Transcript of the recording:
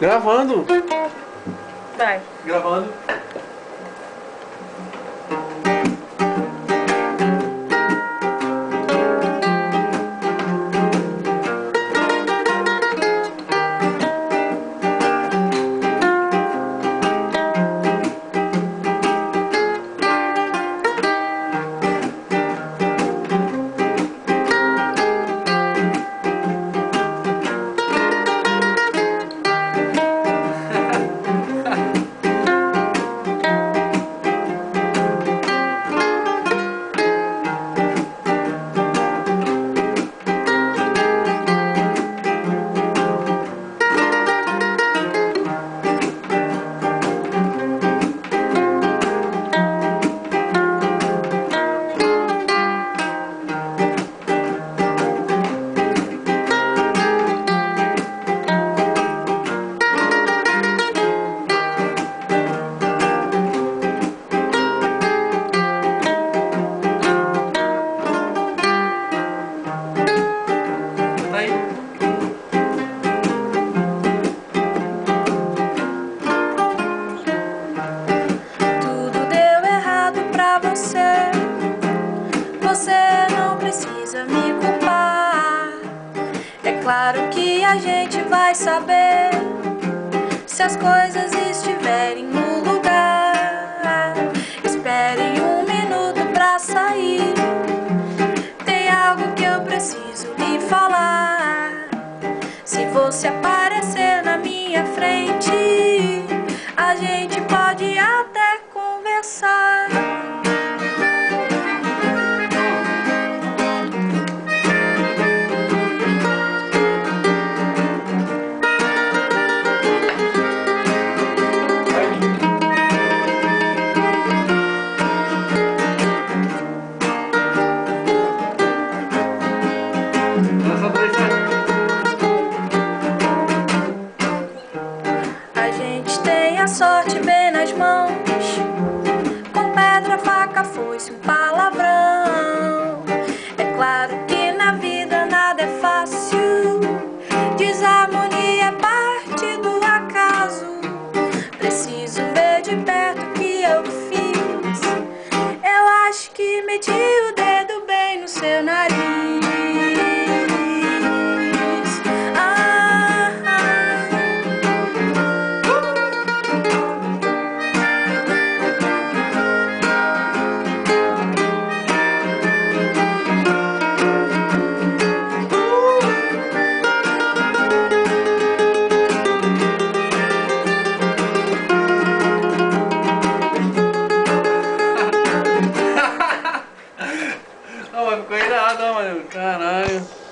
Gravando. Vai. Gravando. A gente vai saber se as coisas estiverem no lugar. Espere um minuto pra sair. Tem algo que eu preciso lhe falar. Se você aparecer na minha frente, a gente pode até conversar. Não, mas ficou irado, mano. Caralho.